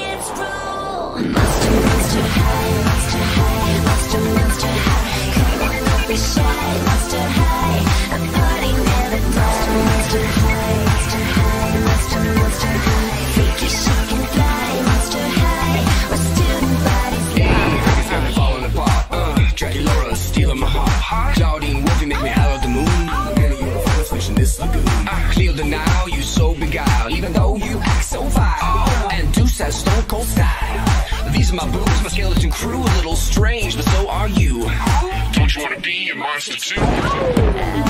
Monster, monster, high, monster, high, monster, monster, high. Come on. my boots, my skeleton crew, a little strange, but so are you. Don't you wanna be a monster too?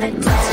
gotta tell.